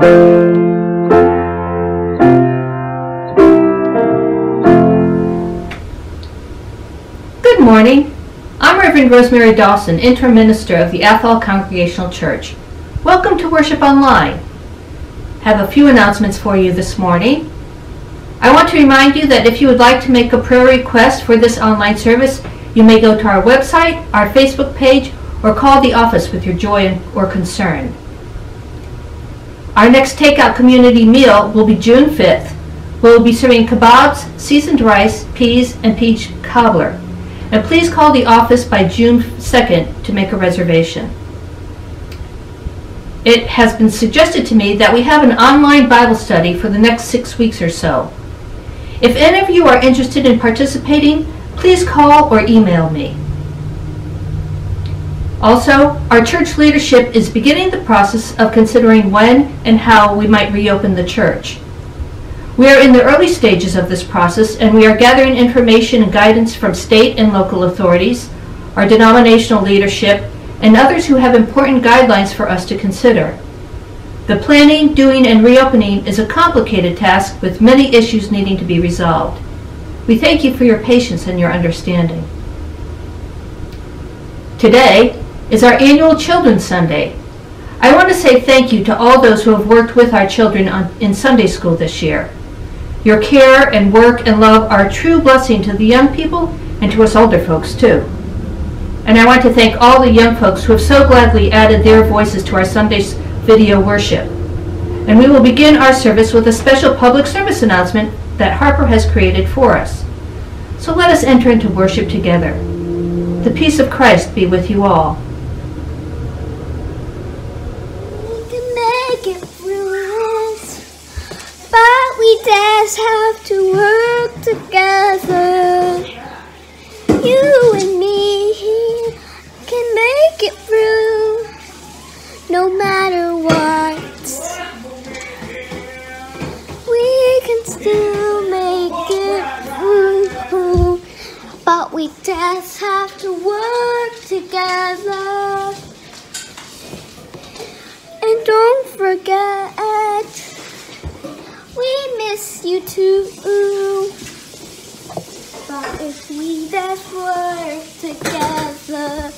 Good morning. I'm Reverend Rosemary Dawson, interim minister of the Athol Congregational Church. Welcome to Worship Online. Have a few announcements for you this morning. I want to remind you that if you would like to make a prayer request for this online service, you may go to our website, our Facebook page, or call the office with your joy or concern. Our next takeout community meal will be June 5th. We'll be serving kebabs, seasoned rice, peas, and peach cobbler. And please call the office by June 2nd to make a reservation. It has been suggested to me that we have an online Bible study for the next six weeks or so. If any of you are interested in participating, please call or email me. Also, our church leadership is beginning the process of considering when and how we might reopen the church. We are in the early stages of this process and we are gathering information and guidance from state and local authorities, our denominational leadership, and others who have important guidelines for us to consider. The planning, doing, and reopening is a complicated task with many issues needing to be resolved. We thank you for your patience and your understanding. Today is our annual Children's Sunday. I want to say thank you to all those who have worked with our children on, in Sunday school this year. Your care and work and love are a true blessing to the young people and to us older folks too. And I want to thank all the young folks who have so gladly added their voices to our Sunday's video worship. And we will begin our service with a special public service announcement that Harper has created for us. So let us enter into worship together. The peace of Christ be with you all. Just have to work together. You and me can make it through, no matter what. We can still make it through, but we just have to work together. And don't forget, miss you too. But if we just work together,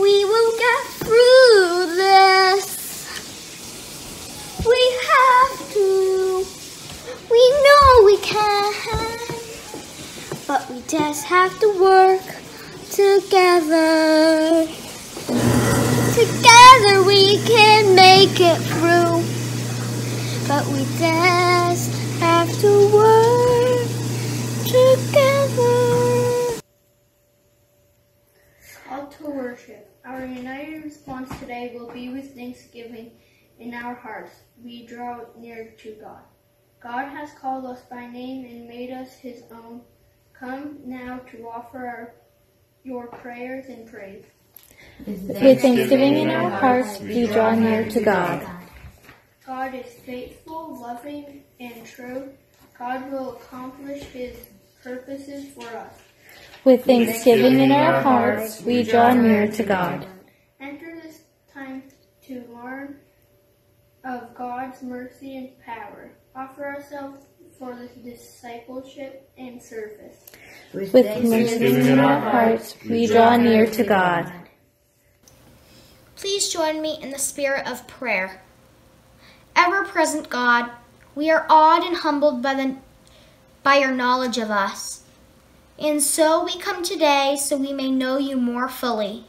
we will get through this. We have to. We know we can. But we just have to work together. Together we can make it through. But we just have to work together. Call to worship. Our united response today will be with thanksgiving in our hearts. We draw near to God. God has called us by name and made us his own. Come now to offer our, your prayers and praise. With thanksgiving in our hearts, we draw near to God. God is faithful, loving, and true. God will accomplish his purposes for us. With thanksgiving in our hearts, we draw near to God. Enter this time to learn of God's mercy and power. Offer ourselves for the discipleship and service. With thanksgiving in our hearts, we draw near to God. Please join me in the spirit of prayer. Ever present God, we are awed and humbled by, the, by your knowledge of us. And so we come today so we may know you more fully.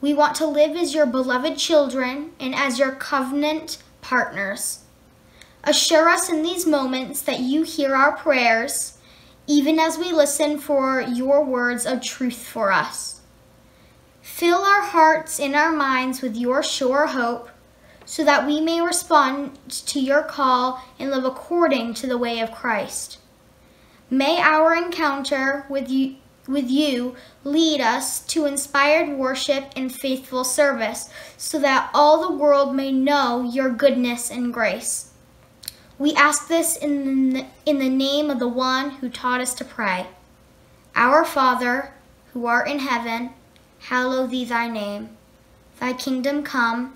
We want to live as your beloved children and as your covenant partners. Assure us in these moments that you hear our prayers, even as we listen for your words of truth for us. Fill our hearts and our minds with your sure hope so that we may respond to your call and live according to the way of Christ. May our encounter with you, with you lead us to inspired worship and faithful service so that all the world may know your goodness and grace. We ask this in the, in the name of the one who taught us to pray. Our Father, who art in heaven, hallowed be thy name. Thy kingdom come,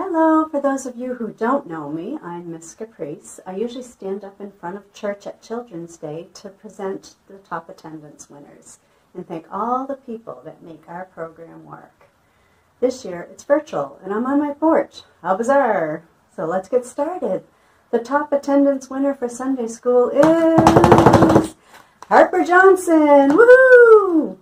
Hello, for those of you who don't know me, I'm Miss Caprice. I usually stand up in front of church at Children's Day to present the top attendance winners and thank all the people that make our program work. This year it's virtual and I'm on my porch. How bizarre! So let's get started. The top attendance winner for Sunday school is Harper Johnson. Woohoo!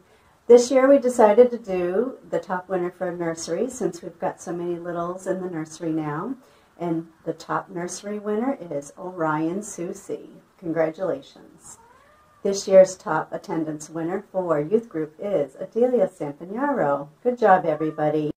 This year we decided to do the top winner for nursery since we've got so many littles in the nursery now. And the top nursery winner is Orion Susi. Congratulations. This year's top attendance winner for youth group is Adelia Sampagnaro. Good job, everybody.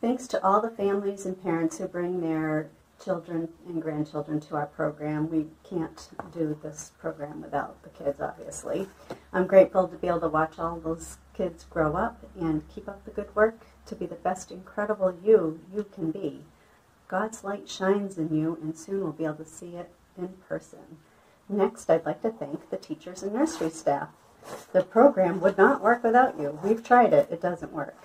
Thanks to all the families and parents who bring their children and grandchildren to our program. We can't do this program without the kids, obviously. I'm grateful to be able to watch all those kids grow up and keep up the good work to be the best incredible you you can be. God's light shines in you, and soon we'll be able to see it in person. Next, I'd like to thank the teachers and nursery staff. The program would not work without you. We've tried it. It doesn't work.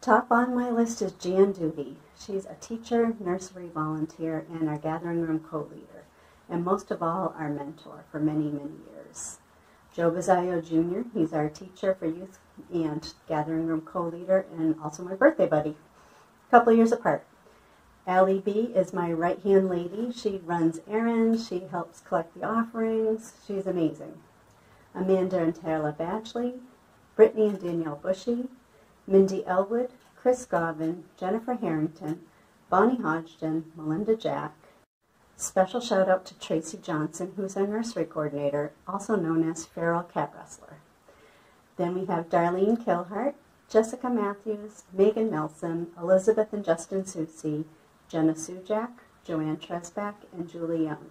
Top on my list is Jan Doody. She's a teacher, nursery volunteer, and our gathering room co-leader, and most of all, our mentor for many, many years. Joe Bazzaio Jr., he's our teacher for youth and gathering room co-leader, and also my birthday buddy, a couple years apart. Allie B is my right-hand lady. She runs errands. She helps collect the offerings. She's amazing. Amanda and Taylor Batchley, Brittany and Danielle Bushy, Mindy Elwood, Chris Govin, Jennifer Harrington, Bonnie Hodgson, Melinda Jack. Special shout out to Tracy Johnson, who's our nursery coordinator, also known as Feral Cat Wrestler. Then we have Darlene Kilhart, Jessica Matthews, Megan Nelson, Elizabeth and Justin Susi, Jenna Sujak, Joanne Tresback, and Julie Young.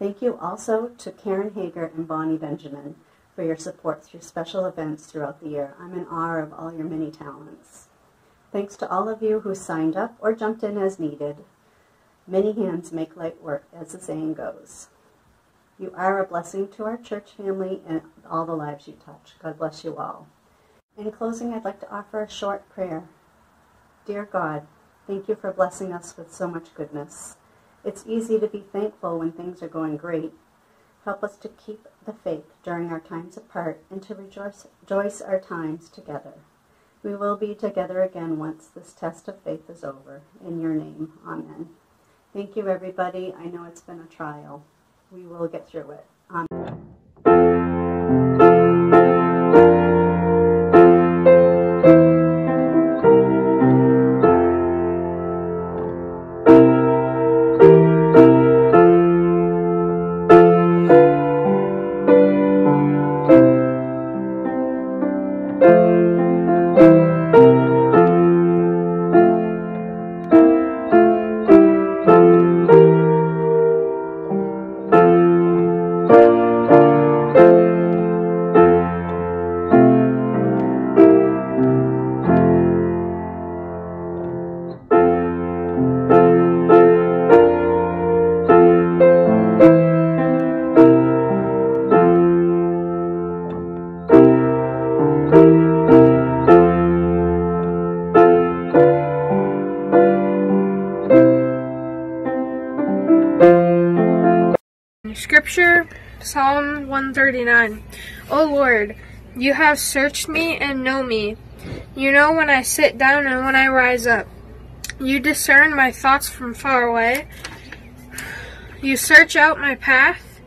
Thank you also to Karen Hager and Bonnie Benjamin for your support through special events throughout the year. I'm in awe of all your many talents. Thanks to all of you who signed up or jumped in as needed. Many hands make light work, as the saying goes. You are a blessing to our church family and all the lives you touch. God bless you all. In closing, I'd like to offer a short prayer. Dear God, Thank you for blessing us with so much goodness. It's easy to be thankful when things are going great. Help us to keep the faith during our times apart and to rejoice, rejoice our times together. We will be together again once this test of faith is over. In your name, amen. Thank you, everybody. I know it's been a trial. We will get through it. Amen. Psalm 139. O Lord, you have searched me and know me. You know when I sit down and when I rise up. You discern my thoughts from far away. You search out my path,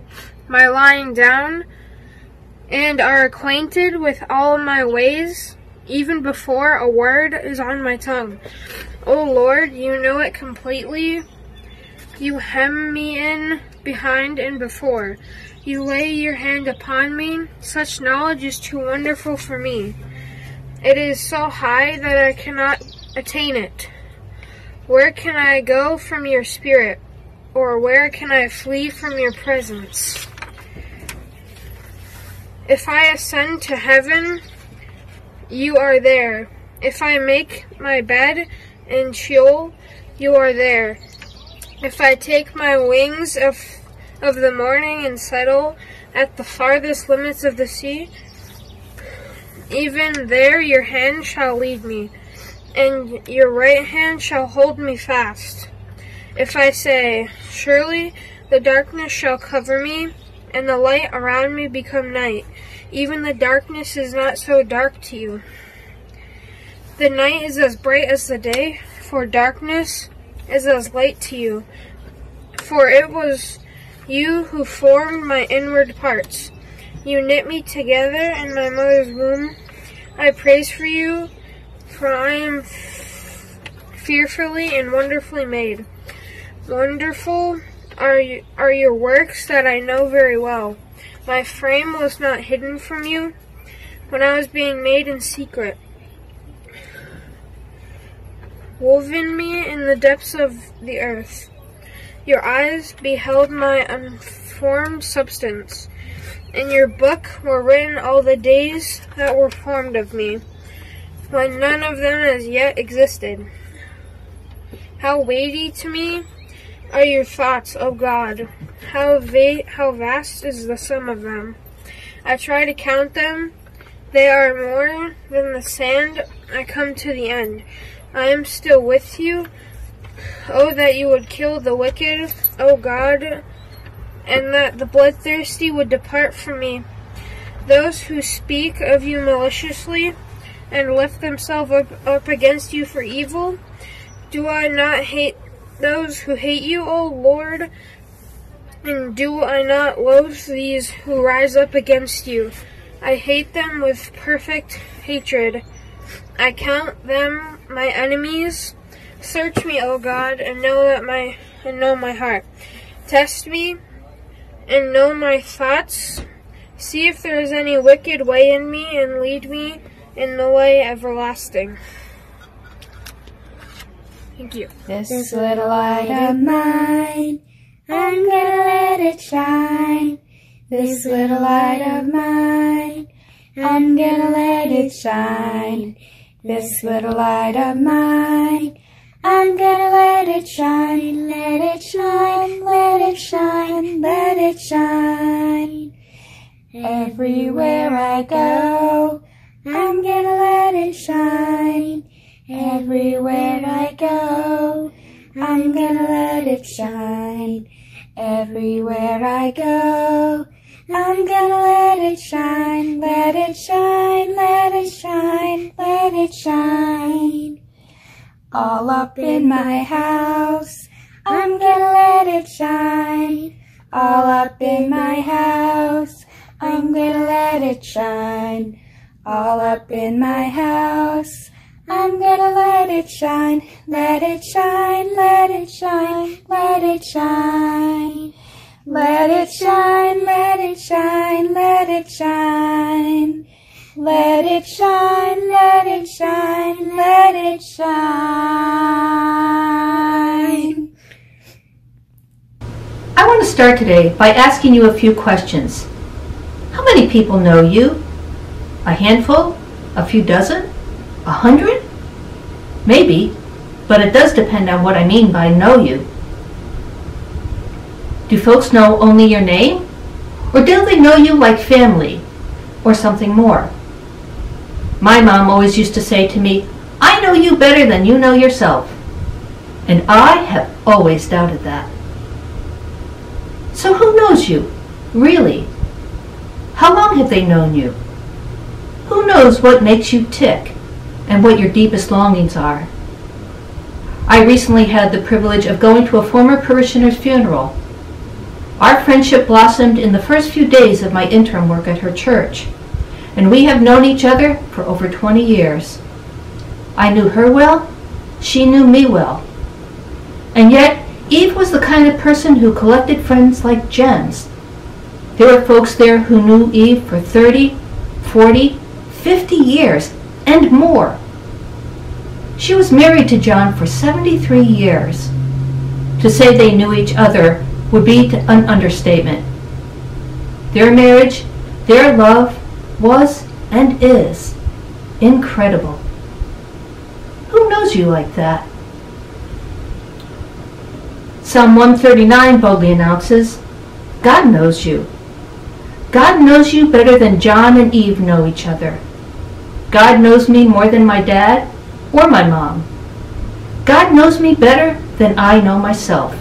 my lying down, and are acquainted with all my ways, even before a word is on my tongue. O Lord, you know it completely. You hem me in behind and before. You lay your hand upon me. Such knowledge is too wonderful for me. It is so high that I cannot attain it. Where can I go from your spirit? Or where can I flee from your presence? If I ascend to heaven, you are there. If I make my bed in Sheol, you are there. If I take my wings of, of the morning and settle at the farthest limits of the sea, even there your hand shall lead me, and your right hand shall hold me fast. If I say, Surely the darkness shall cover me, and the light around me become night, even the darkness is not so dark to you. The night is as bright as the day, for darkness is as light to you. For it was you who formed my inward parts. You knit me together in my mother's womb. I praise for you, for I am fearfully and wonderfully made. Wonderful are, you, are your works that I know very well. My frame was not hidden from you when I was being made in secret. Woven me in the depths of the earth. Your eyes beheld my unformed substance. In your book were written all the days that were formed of me, when none of them as yet existed. How weighty to me are your thoughts, O God? How va- how vast is the sum of them? I try to count them. They are more than the sand. I come to the end. I am still with you. Oh, that you would kill the wicked, O God, and that the bloodthirsty would depart from me. Those who speak of you maliciously and lift themselves up, up against you for evil, do I not hate those who hate you, O Lord? And do I not loathe these who rise up against you? I hate them with perfect hatred. I count them my enemies. Search me, O God, and know that my and know my heart. Test me and know my thoughts. See if there is any wicked way in me, and lead me in the way everlasting. Thank you. This little light of mine, I'm gonna let it shine. This little light of mine, I'm gonna let it shine. This little light of mine, I'm gonna let it shine, let it shine, let it shine, let it shine. Everywhere I go, I'm gonna let it shine. Everywhere I go, I'm gonna let it shine. Everywhere I go, I'm gonna let it shine, let it shine, let it shine, let it shine. All up in my house, I'm gonna let it shine. All up in my house, I'm gonna let it shine. All up in my house, I'm gonna let it shine, let it shine, let it shine, let it shine. Let it shine, let it shine, let it shine. Let it shine, let it shine, let it shine. Let it shine. I want to start today by asking you a few questions. How many people know you? A handful? A few dozen? A hundred? Maybe, but it does depend on what I mean by know you. Do folks know only your name? Or do they know you like family? Or something more? My mom always used to say to me, I know you better than you know yourself. And I have always doubted that. So who knows you, really? How long have they known you? Who knows what makes you tick and what your deepest longings are? I recently had the privilege of going to a former parishioner's funeral. Our friendship blossomed in the first few days of my interim work at her church, and we have known each other for over 20 years. I knew her well, she knew me well. And yet, Eve was the kind of person who collected friends like gems. There were folks there who knew Eve for 30, 40, 50 years and more. She was married to John for 73 years. To say they knew each other would be an understatement. Their marriage, their love, was and is incredible. Who knows you like that? Psalm 139 boldly announces, God knows you. God knows you better than John and Eve know each other. God knows me more than my dad or my mom. God knows me better than I know myself.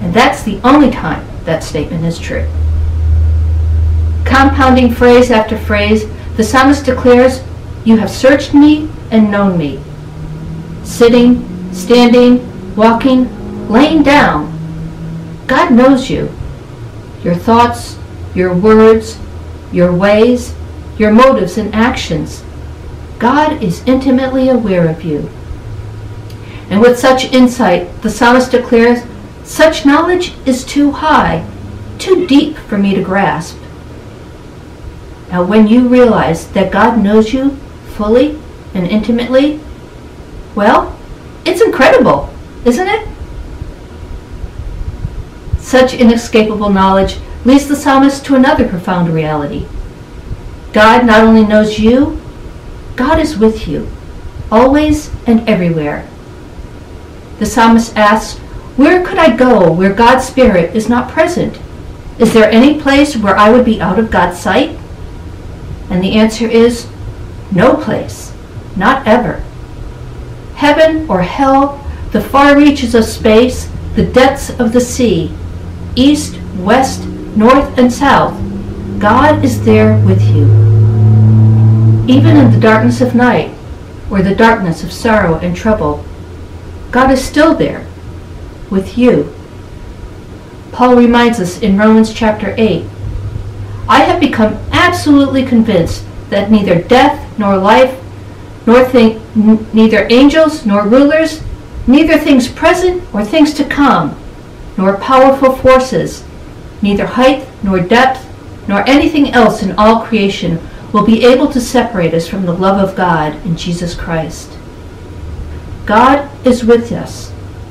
And that's the only time that statement is true. Compounding phrase after phrase, the psalmist declares, You have searched me and known me. Sitting, standing, walking, laying down. God knows you. Your thoughts, your words, your ways, your motives and actions. God is intimately aware of you. And with such insight, the psalmist declares, Such knowledge is too high, too deep for me to grasp. Now, when you realize that God knows you fully and intimately, well, it's incredible, isn't it? Such inescapable knowledge leads the psalmist to another profound reality. God not only knows you, God is with you, always and everywhere. The psalmist asks, Where could I go where God's Spirit is not present? Is there any place where I would be out of God's sight? And the answer is, No place, not ever. Heaven or hell, the far reaches of space, the depths of the sea, east, west, north, and south, God is there with you. Even in the darkness of night, or the darkness of sorrow and trouble, God is still there, with you. Paul reminds us in Romans chapter 8, I have become absolutely convinced that neither death nor life, nor thing, neither angels nor rulers, neither things present or things to come, nor powerful forces, neither height nor depth, nor anything else in all creation will be able to separate us from the love of God in Jesus Christ. God is with us,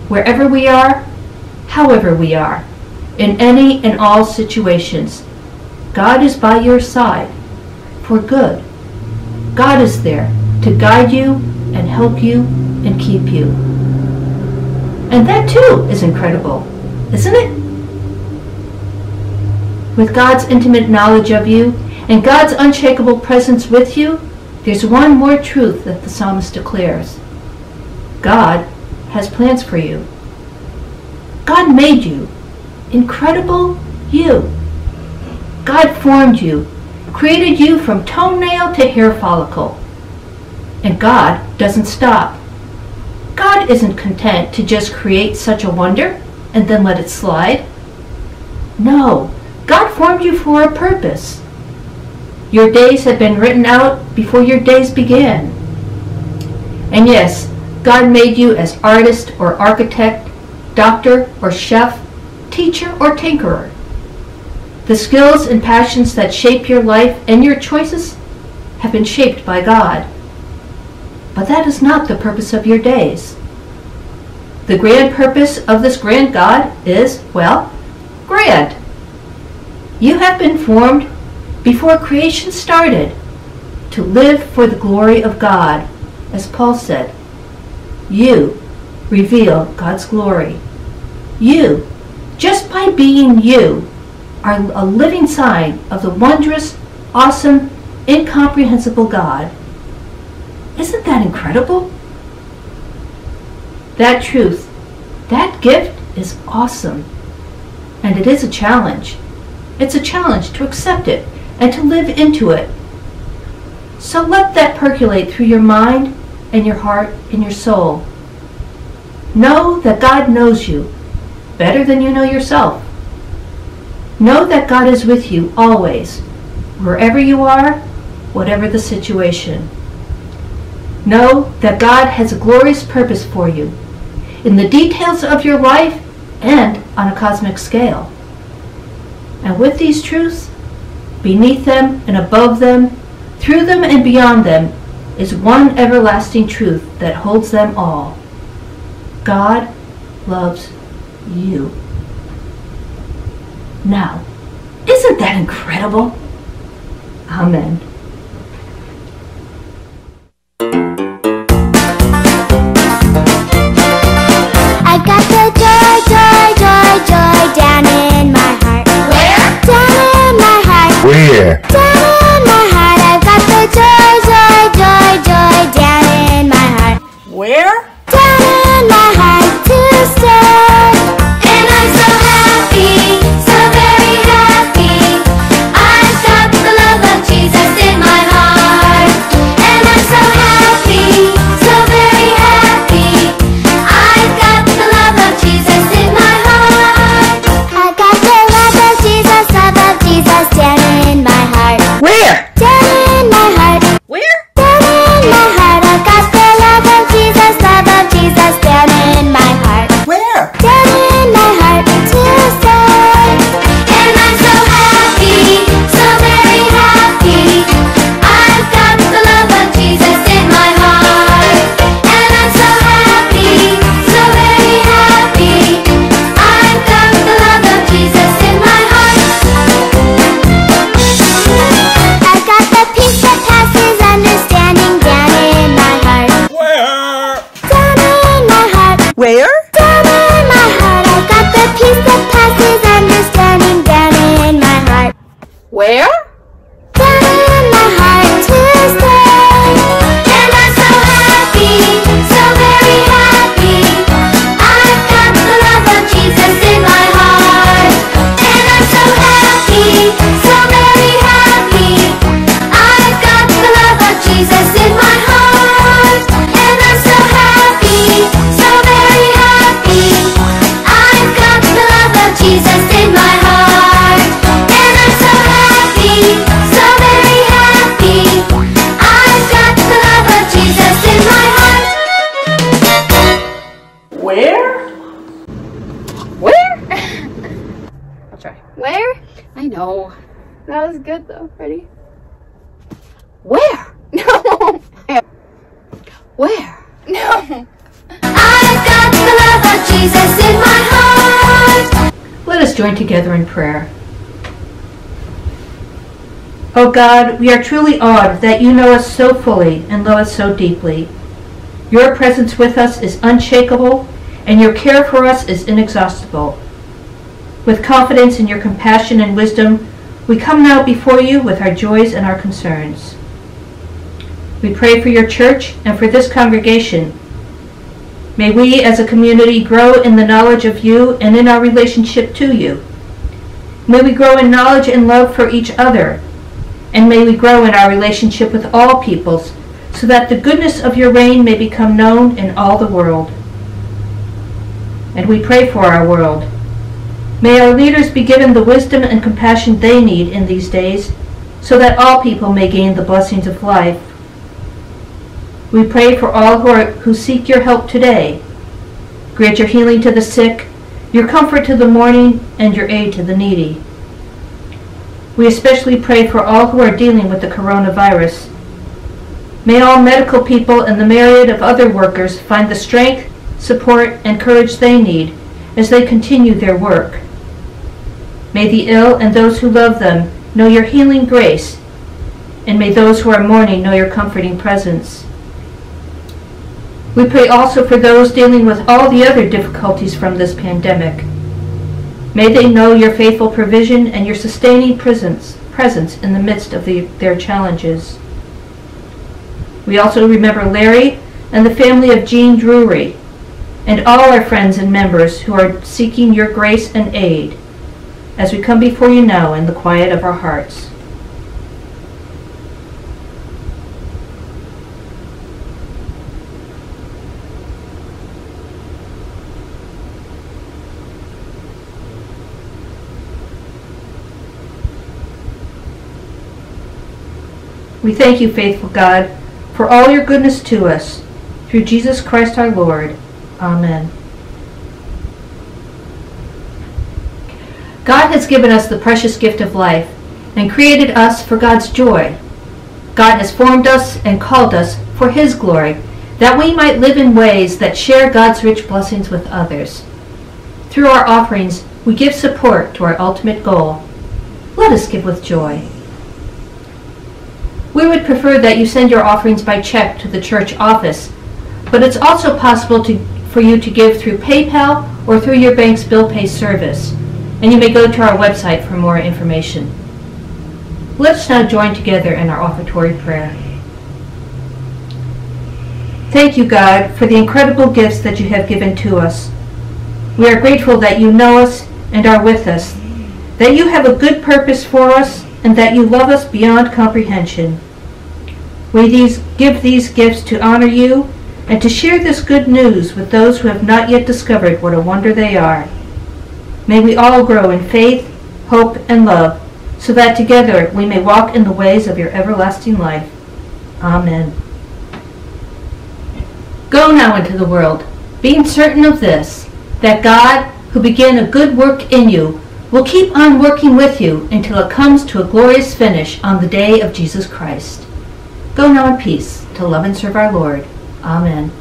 wherever we are, however we are, in any and all situations. God is by your side for good. God is there to guide you and help you and keep you. And that too is incredible, isn't it? With God's intimate knowledge of you and God's unshakable presence with you, there's one more truth that the psalmist declares. God has plans for you. God made you. Incredible you. God formed you, created you from toenail to hair follicle. And God doesn't stop. God isn't content to just create such a wonder and then let it slide. No, God formed you for a purpose. Your days have been written out before your days began. And yes, God made you as artist or architect, doctor or chef, teacher or tinkerer. The skills and passions that shape your life and your choices have been shaped by God. But that is not the purpose of your days. The grand purpose of this grand God is, well, grand. You have been formed before creation started to live for the glory of God, as Paul said. You reveal God's glory. You, just by being you, are a living sign of the wondrous, awesome, incomprehensible God. Isn't that incredible? That truth, that gift is awesome. And it is a challenge. It's a challenge to accept it and to live into it. So let that percolate through your mind and your heart and your soul. Know that God knows you better than you know yourself. Know that God is with you always, wherever you are, whatever the situation. Know that God has a glorious purpose for you in the details of your life and on a cosmic scale. And with these truths, beneath them and above them, through them and beyond them, is one everlasting truth that holds them all. God loves you. Now, isn't that incredible? Amen. Where? Down in my heart, I got the peace that passes understanding down in my heart. Where? Try. Where? I know. That was good though. Ready? Where? No. Where? No. I've got the love of Jesus in my heart. Let us join together in prayer. O God, we are truly awed that you know us so fully and love us so deeply. Your presence with us is unshakable, and your care for us is inexhaustible. With confidence in your compassion and wisdom, we come now before you with our joys and our concerns. We pray for your church and for this congregation. May we as a community grow in the knowledge of you and in our relationship to you. May we grow in knowledge and love for each other. And may we grow in our relationship with all peoples so that the goodness of your reign may become known in all the world. And we pray for our world. May our leaders be given the wisdom and compassion they need in these days so that all people may gain the blessings of life. We pray for all who, are, who seek your help today. Grant your healing to the sick, your comfort to the mourning, and your aid to the needy. We especially pray for all who are dealing with the coronavirus. May all medical people and the myriad of other workers find the strength, support, and courage they need as they continue their work. May the ill and those who love them know your healing grace, and may those who are mourning know your comforting presence. We pray also for those dealing with all the other difficulties from this pandemic. May they know your faithful provision and your sustaining presence, presence in the midst of the, their challenges. We also remember Larry and the family of Jean Drury, and all our friends and members who are seeking your grace and aid as we come before you now in the quiet of our hearts. We thank you, faithful God, for all your goodness to us. Through Jesus Christ our Lord. Amen. God has given us the precious gift of life and created us for God's joy. God has formed us and called us for His glory, that we might live in ways that share God's rich blessings with others. Through our offerings, we give support to our ultimate goal. Let us give with joy. We would prefer that you send your offerings by check to the church office, but it's also possible to, for you to give through PayPal or through your bank's bill pay service, and you may go to our website for more information. Let's now join together in our offertory prayer. Thank you, God, for the incredible gifts that you have given to us. We are grateful that you know us and are with us, that you have a good purpose for us, and that you love us beyond comprehension. We these, give these gifts to honor you and to share this good news with those who have not yet discovered what a wonder they are. May we all grow in faith, hope, and love, so that together we may walk in the ways of your everlasting life. Amen. Go now into the world, being certain of this, that God, who began a good work in you, will keep on working with you until it comes to a glorious finish on the day of Jesus Christ. Go now in peace to love and serve our Lord. Amen.